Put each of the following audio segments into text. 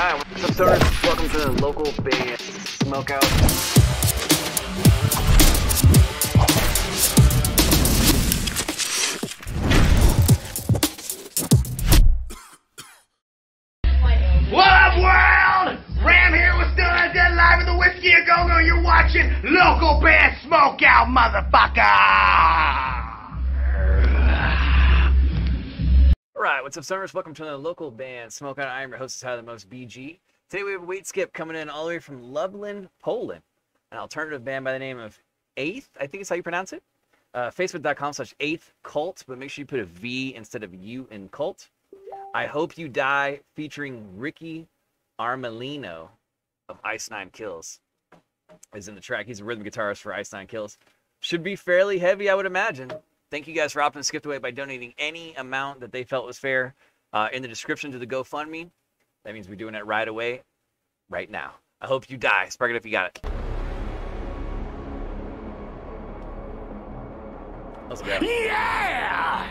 Alright, what's up, stoners? Welcome to the local band Smokeout. What up, world? Ram here with Still Not Dead Live with the Whiskey a Go Go. You're watching Local Band Smokeout, motherfucker! Alright, what's up, stoners? Welcome to the local band Smokeout. I am your host, Tyler the Most BG. Today we have a wait skip coming in all the way from Lublin, Poland. An alternative band by the name of Athe, I think is how you pronounce it. Uh, Facebook.com slash Athe Cult, but make sure you put a V instead of U in cult. I Hope You Die featuring Ricky Armellino of Ice Nine Kills is in the track. He's a rhythm guitarist for Ice Nine Kills. Should be fairly heavy, I would imagine. Thank you guys for opting to skip away by donating any amount that they felt was fair uh, in the description to the GoFundMe. That means we're doing it right away, right now. I hope you die. Spark it if you got it. Let's go. Yeah!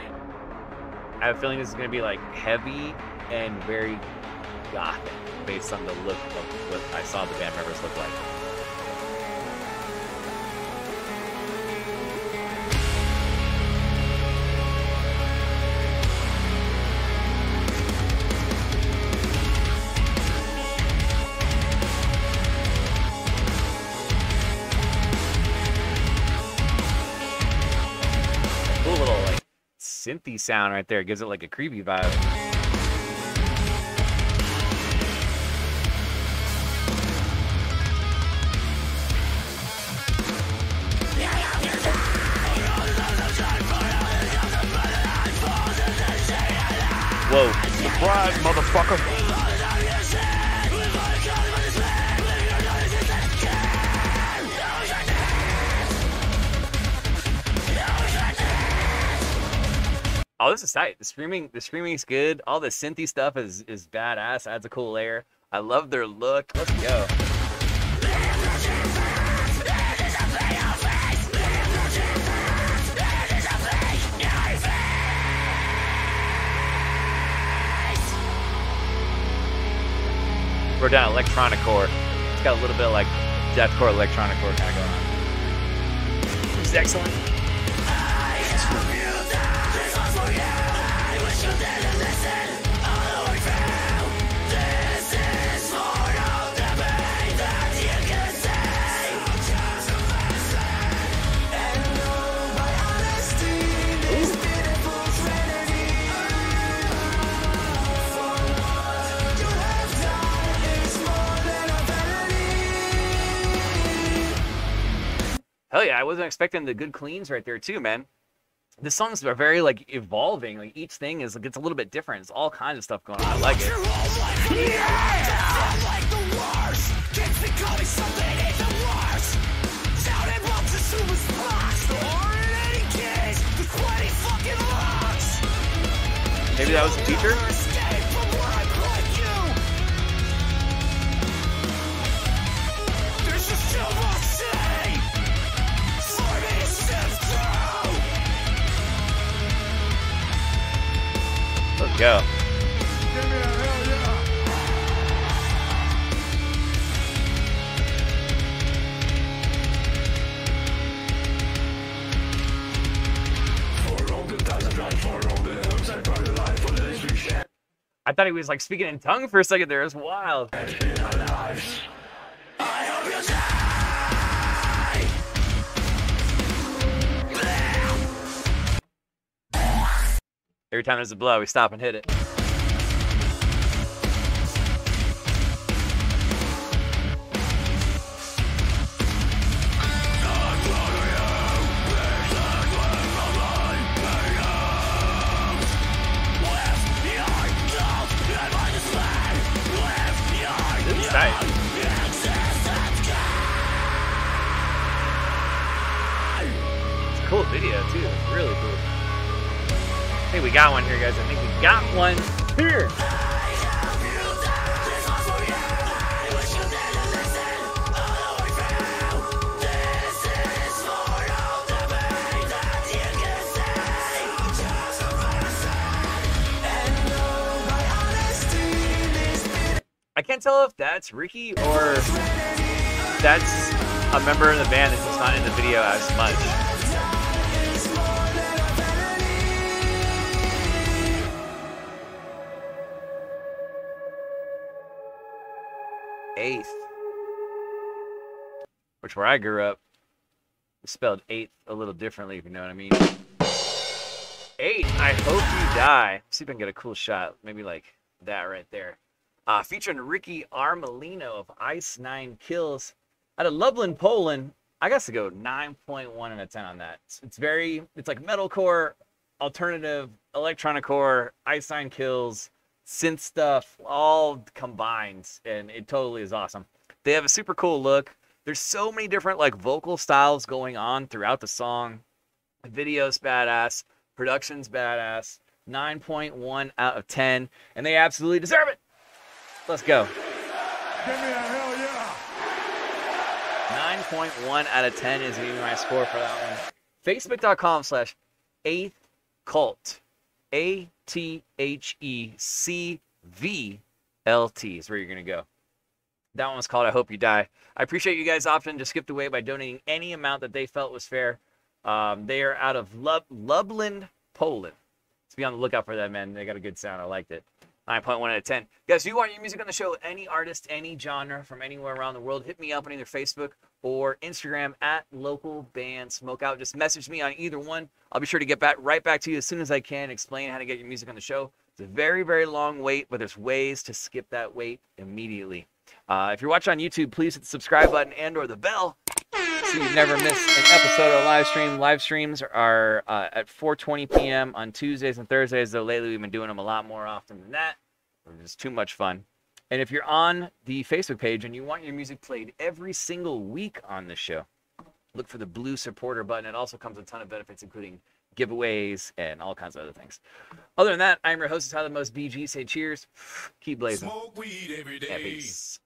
I have a feeling this is going to be like heavy and very gothic based on the look of what I saw the band members look like. Synthy sound right there. Gives it like a creepy vibe. Whoa. Surprise, motherfucker. Oh, this is tight. The screaming, the screaming is good. All the synthy stuff is is badass. Adds a cool layer. I love their look. Let's go. We're down electronic core. It's got a little bit of like deathcore electronic core kind of going on. This is excellent. Hell yeah, I wasn't expecting the good cleans right there too, man. The songs are very like evolving. Like each thing is gets a little bit different. It's all kinds of stuff going on. I like it. Maybe that was a teacher. Go. I thought he was like speaking in tongue for a second there. It's wild. Every time there's a blow, we stop and hit it. It's a cool video too. It's really cool. I think we got one here, guys. I think we got one here. I can't tell if that's Ricky or that's a member of the band that's just not in the video as much. Which where I grew up, it's spelled eighth a little differently, if you know what I mean. Eight, I hope you die. See if I can get a cool shot. Maybe like that right there. Uh, featuring Ricky Armellino of Ice Nine Kills out of Lublin, Poland. I got to go 9.1 out of 10 on that. It's, it's very, it's like metalcore, alternative, electronic core, Ice Nine Kills, synth stuff, all combined, and it totally is awesome. They have a super cool look. There's so many different like vocal styles going on throughout the song. The video's badass, production's badass. 9.1 out of 10, and they absolutely deserve it. Let's go. Give me a hell yeah. 9.1 out of 10 is to be my score for that one. Facebook.com slash 8th cult. A T H E C V L T is where you're going to go. That one was called I Hope You Die. I appreciate you guys opting to skip away by donating any amount that they felt was fair. Um, they are out of Lub- Lublin, Poland. So be on the lookout for that, man. They got a good sound. I liked it. 9.1 out of 10. Guys, if you want your music on the show, any artist, any genre from anywhere around the world, hit me up on either Facebook or Instagram at local band smokeout. Just message me on either one. I'll be sure to get back right back to you as soon as I can, explain how to get your music on the show. It's a very, very long wait, but there's ways to skip that wait immediately. Uh, if you're watching on YouTube, please hit the subscribe button and or the bell so you never miss an episode or live stream. Live streams are uh, at 4:20 p.m. on Tuesdays and Thursdays. Though lately we've been doing them a lot more often than that. It's too much fun. And if you're on the Facebook page and you want your music played every single week on the show, look for the blue supporter button. It also comes with a ton of benefits, including giveaways and all kinds of other things. Other than that, I'm your host, Tyler the Most BG. Say cheers, keep blazing, Smoke weed every and peace.